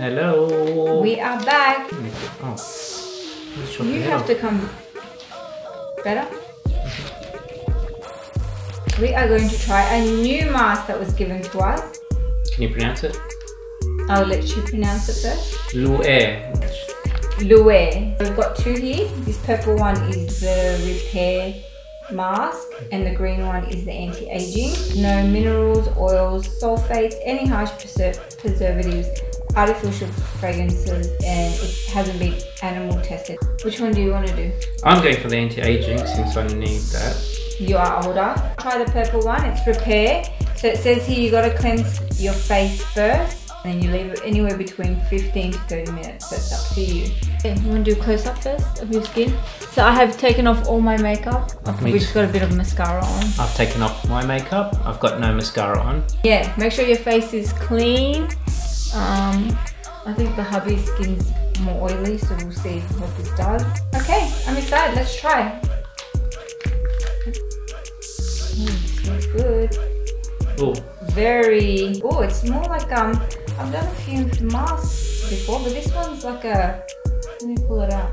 Hello. We are back. Oh. You have to come better. We are going to try a new mask that was given to us. Can you pronounce it? I'll let you pronounce it first. Lue. Lue. We've got two here. This purple one is the repair mask and the green one is the anti-aging. No minerals, oils, sulfates, any harsh preservatives artificial fragrances and it hasn't been animal tested. Which one do you want to do? I'm going for the anti-aging since I need that. You are older. Try the purple one, it's repair. So it says here you gotta cleanse your face first and you leave it anywhere between 15 to 30 minutes. So it's up to you. Okay, you wanna do a close up first of your skin? So I have taken off all my makeup. I've Me just got a bit of mascara on. I've taken off my makeup. I've got no mascara on. Yeah, make sure your face is clean. Um, I think the hubby's skin's more oily, so we'll see what this does. Okay, I'm excited. Let's try. Mm, smells good. Oh, Very. Oh, it's more like um. I've done a few masks before, but this one's like a. Let me pull it out.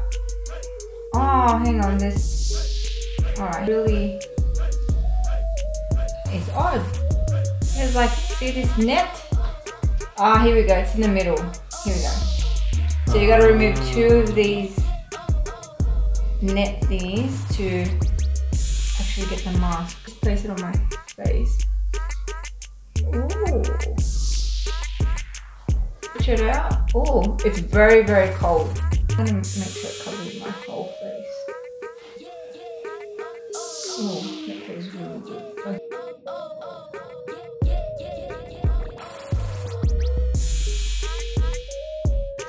Oh, hang on. This. All right. Really. It's odd. It's like see this net. Ah, here we go. It's in the middle. Here we go. So you got to remove two of these net thingies to actually get the mask. Just place it on my face. Ooh. Check it out. Oh, it's very, very cold. I'm gonna make sure it covers my whole face. Oh, that feels really good. Okay.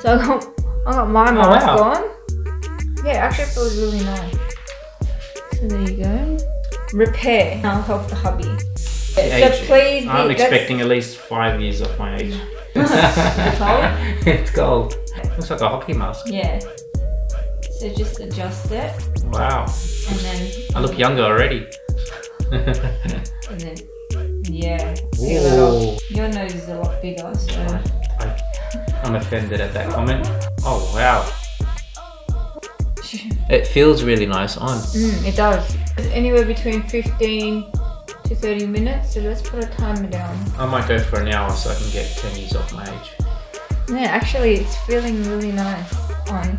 So I got, I got my oh, mask wow. on. Yeah, actually it feels really nice. So there you go. Repair. I'll help the hubby. So please be. I'm expecting at least five years off my age. it's gold. Looks like a hockey mask. Yeah. So just adjust it, Wow. and then I look younger already. and then yeah. Peel it off. Your nose is a lot bigger, so I'm offended at that comment. Oh wow. It feels really nice on. mm, it does. It's anywhere between 15 to 30 minutes. So let's put a timer down. I might go for an hour so I can get 10 years off my age. Yeah, actually, it's feeling really nice on,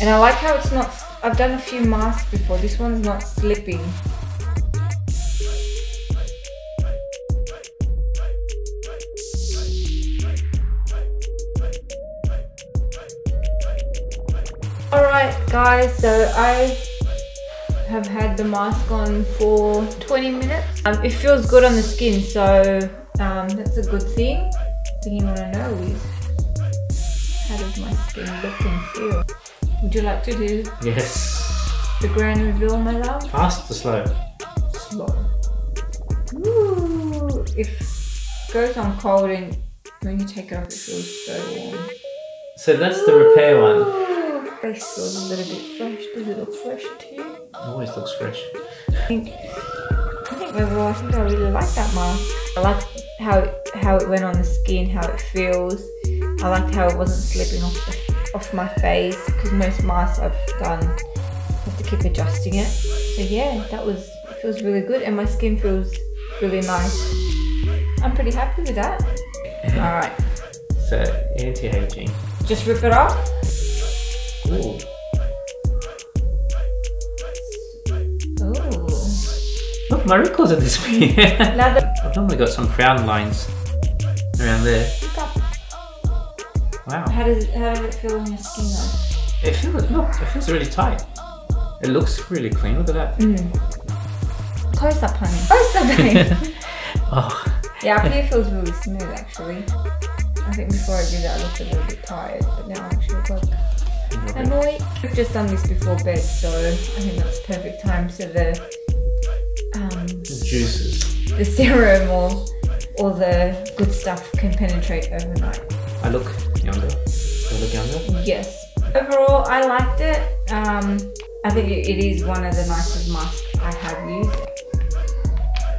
and I like how it's not. I've done a few masks before. This one's not slipping. Guys, so I have had the mask on for 20 minutes. Um, it feels good on the skin, so um, that's a good thing. thing you want to know is how does my skin look and feel? Would you like to do Yes. the grand reveal, my love? Fast or slow? Slow. Ooh, if it goes on cold and when you take it off, it feels so warm. So that's the repair one. Ooh, face feels a little bit fresh. Does it look fresh to you? Always looks fresh. I think, I think overall, I think I really like that mask. I like how it, how it went on the skin, how it feels. I liked how it wasn't slipping off the, off my face because most masks I've done have to keep adjusting it. So yeah, that was it feels really good, and my skin feels really nice. I'm pretty happy with that. All right, So anti-aging. just rip it off. Ooh. Ooh. Look, my wrinkles are disappearing. Now that I've normally got some frown lines around there. Wow. How does it, how does it feel on your skin though? It feels look, it feels really tight. It looks really clean. Look at that. Mm. Close up, honey. Close up, babe. Oh, yeah, up here feels really smooth actually. I think before I did that I looked a little bit tired, but now I actually look annoyed. I've just done this before bed, so I think that's perfect time so the um, juices. the serum or all the good stuff can penetrate overnight. I look younger. I look younger? Yes. Overall, I liked it. Um, I think it is one of the nicest masks I have used.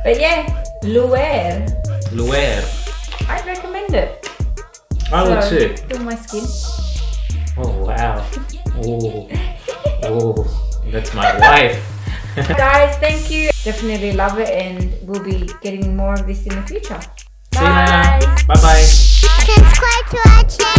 But yeah, Luiere. Luiere. I'd recommend it. I would So, too. Feel my skin. Oh wow. Oh. Oh. That's my wife. Guys, thank you. Definitely love it and we'll be getting more of this in the future. Bye. Bye bye. Subscribe to our channel.